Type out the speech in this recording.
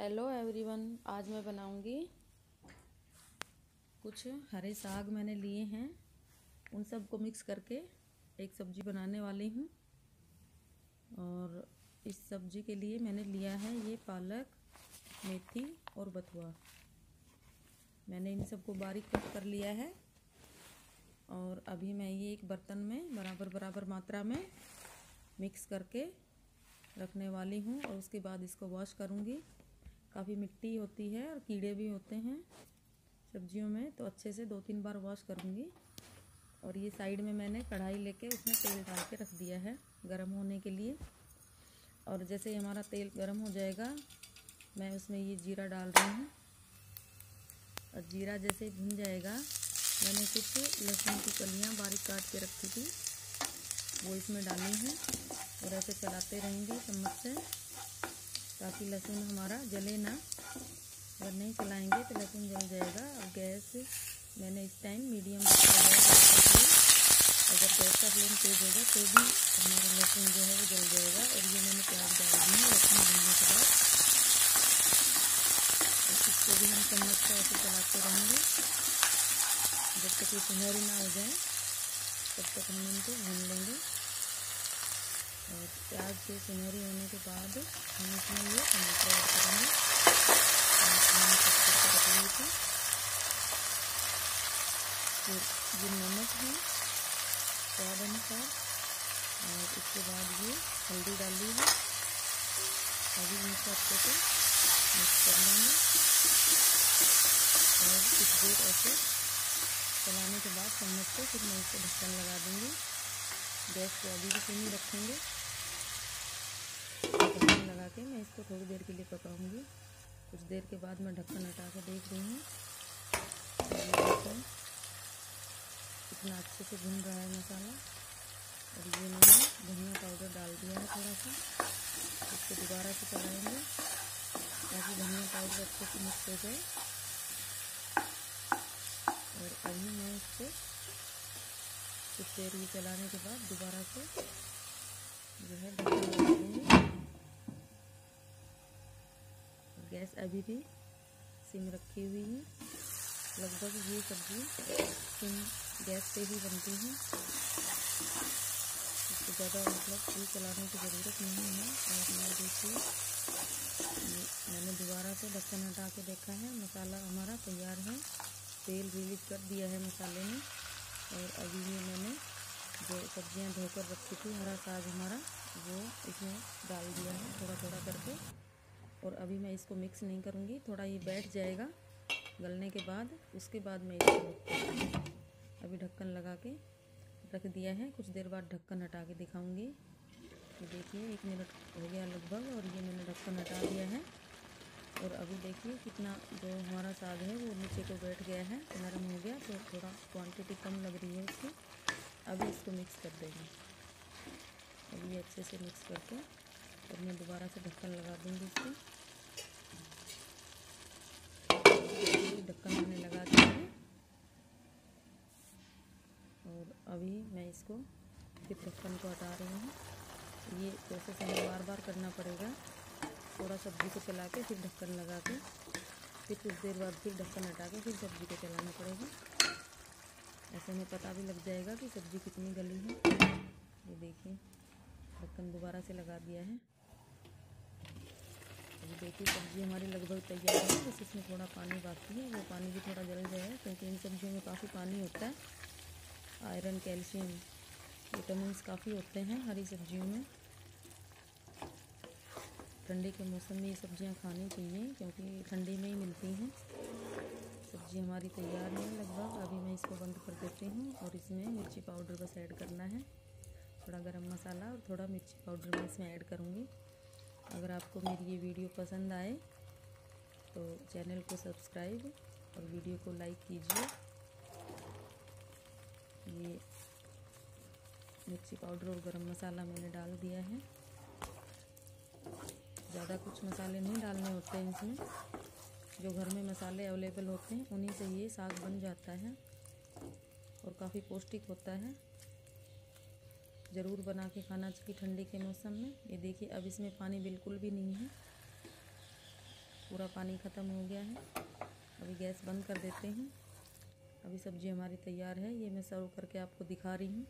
Hello everyone आज मैं बनाऊँगी कुछ हरे साग मैंने लिए हैं। उन सबको मिक्स करके एक सब्ज़ी बनाने वाली हूँ। और इस सब्ज़ी के लिए मैंने लिया है ये पालक, मेथी और बथुआ। मैंने इन सबको बारीक कट कर लिया है। और अभी मैं ये एक बर्तन में बराबर बराबर मात्रा में मिक्स करके रखने वाली हूँ और उसके बाद इसको वॉश करूँगी। काफ़ी मिट्टी होती है और कीड़े भी होते हैं सब्जियों में तो अच्छे से दो तीन बार वॉश करूँगी। और ये साइड में मैंने कढ़ाई लेके उसमें तेल डाल के रख दिया है गर्म होने के लिए। और जैसे ही हमारा तेल गर्म हो जाएगा, मैं उसमें ये जीरा डाल रही हूँ। और जीरा जैसे भुन जाएगा, मैंने कुछ लहसुन की कलियाँ बारीक काट के रखी थी, वो इसमें डाली हैं और ऐसे चलाते रहेंगे चम्मच से। ताकि लहसुन हमारा जले ना। अगर नहीं चलाएँगे तो लहसुन जल जाएगा। और गैस मैंने इस टाइम मीडियम अगर गैस का फ्लेम तेज होगा तो भी हमारा लहसुन जो है वो जल जाएगा। और ये मैंने प्याज डाल दी है लहसुन भूनने के बाद। इसको भी हम चम्मच से ऐसे चलाते रहेंगे। जब तक ये सुनहरी ना हो जाए, तब तक हम इनको भून लेंगे। और प्याज के सुनहरी होने के बाद हम इसमें ये टमाटर ऐड करेंगे। ये नमक है, स्वाद अनुसार। और इसके बाद ये हल्दी डाल ली है। अभी इनको अच्छे से मिक्स कर लेंगे। और कुछ देर ऐसे चलाने के बाद चम्मच से फिर मैं इसको ढक्कन लगा दूँगी। गैस को अभी भी सुनी रखेंगे। के, मैं इसको थोड़ी देर के लिए पकाऊँगी। कुछ देर के बाद मैं ढक्कन हटा कर देख रही हूँ। इतना अच्छे से भुन रहा है मसाला। और ये मैंने धनिया पाउडर डाल दिया है थोड़ा सा। इसको दोबारा से चलाएँगे, ताकि धनिया पाउडर अच्छे से मिक्स हो जाए। और अभी मैं इसको कुछ देर ये चलाने के बाद दोबारा से जो है ढक्कन लगा दूँगी गैस अभी भी सिम रखी हुई है। लगभग ये सब्ज़ी सिम गैस पे ही बनती है। इसको ज़्यादा मतलब फुल चलाने की ज़रूरत नहीं है। और ये देखिए मैंने दोबारा से ढक्कन हटा के देखा है। मसाला हमारा तैयार है। तेल रिलीज़ कर दिया है मसाले में। और अभी ये मैंने जो सब्ज़ियाँ धोकर रखी थी, हरा साग हमारा, वो इसमें डाल दिया है थोड़ा थोड़ा करके। और अभी मैं इसको मिक्स नहीं करूँगी। थोड़ा ये बैठ जाएगा गलने के बाद। उसके बाद मैं इसको अभी ढक्कन लगा के रख दिया है। कुछ देर बाद ढक्कन हटा के दिखाऊँगी। तो देखिए, एक मिनट हो गया लगभग और ये मैंने ढक्कन हटा दिया है। और अभी देखिए कितना जो हमारा साग है, वो नीचे को बैठ गया है। नरम हो गया तो थोड़ा क्वांटिटी कम लग रही है इसकी अभी इसको मिक्स कर देंगे। अभी अच्छे से मिक्स करके और मैं दोबारा से ढक्कन लगा दूँगी इसको। ढक्कन मैंने लगा दिया है। और अभी मैं इसको फिर ढक्कन को हटा रही हूँ। ये प्रोसेस हमें बार बार करना पड़ेगा। थोड़ा सब्ज़ी को चला के फिर ढक्कन लगा के, फिर कुछ देर बाद फिर ढक्कन हटा के फिर सब्ज़ी को चलाना पड़ेगा। ऐसे में पता भी लग जाएगा कि सब्ज़ी कितनी गली है। ये देखिए, ढक्कन दोबारा से लगा दिया है। देखिए सब्ज़ी हमारी लगभग तैयार है, बस इसमें थोड़ा पानी बाकी है। वो पानी भी थोड़ा जल जाएगा क्योंकि इन सब्जियों में काफ़ी पानी होता है। आयरन, कैल्शियम विटामिन काफ़ी होते हैं हरी सब्जियों में। ठंडी के मौसम में ये सब्ज़ियाँ खानी चाहिए, क्योंकि ठंडी में ही मिलती हैं। सब्ज़ी हमारी तैयार है लगभग। अभी मैं इसको बंद कर देती हूँ और इसमें मिर्ची पाउडर बस ऐड करना है। थोड़ा गरम मसाला और थोड़ा मिर्ची पाउडर मैं इसमें ऐड करूँगी। अगर आपको मेरी ये वीडियो पसंद आए तो चैनल को सब्सक्राइब और वीडियो को लाइक कीजिए। ये मिर्ची पाउडर और गरम मसाला मैंने डाल दिया है। ज़्यादा कुछ मसाले नहीं डालने होते हैं इसमें। जो घर में मसाले अवेलेबल होते हैं, उन्हीं से ये साग बन जाता है और काफ़ी पौष्टिक होता है। ज़रूर बना के खाना चाहिए ठंडी के मौसम में। ये देखिए, अब इसमें पानी बिल्कुल भी नहीं है। पूरा पानी ख़त्म हो गया है। अभी गैस बंद कर देते हैं। अभी सब्ज़ी हमारी तैयार है। ये मैं सर्व करके आपको दिखा रही हूँ।